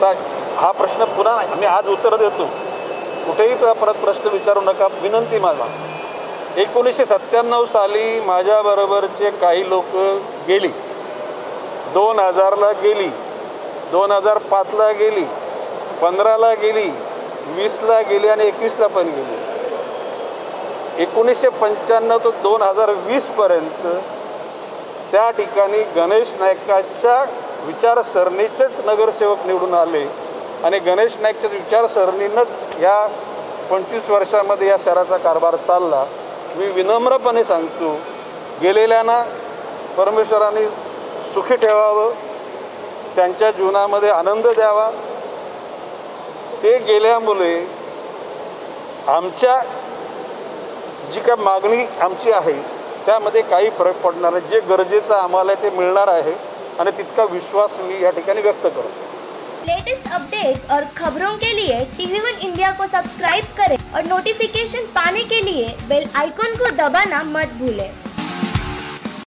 तर हा प्रश्न पुरा नाही मी आज उत्तर देतो. कुठेही तो परत प्रश्न विचारू नका विनंती माझा. एकोणीसशे सत्त्याण्णव साली माझ्याबरोबरचे काही लोक गेली. दोन हजारला गेली दोन हजार पाचला गेली पंधराला गेली वीसला गेली आणि एकवीसला पण गेली. एकोणीसशे पंच्याण्णव ते दोन हजार वीसपर्यंत त्या ठिकाणी गणेश नायकाच्या विचारसरणीचेच नगरसेवक निवडून आले आणि गणेश नाईकच्या विचारसरणीनंच ह्या पंचवीस वर्षामध्ये या शहराचा कारभार चालला. मी विनम्रपणे सांगतो गेलेल्यांना परमेश्वराने सुखी ठेवावं त्यांच्या जीवनामध्ये आनंद द्यावा. ते गेल्यामुळे आमच्या जी काय मागणी आमची आहे त्यामध्ये काही फरक पडणार नाही. जे गरजेचं आम्हाला ते मिळणार आहे. आणि तितका विश्वास मी या ठिकाणी व्यक्त करतो लेटेस्ट अपडेट और खबरों के लिए टीवी वन इंडिया को सब्सक्राइब करें और नोटिफिकेशन पाने के लिए बेल आइकॉन को दबाना मत भूलें।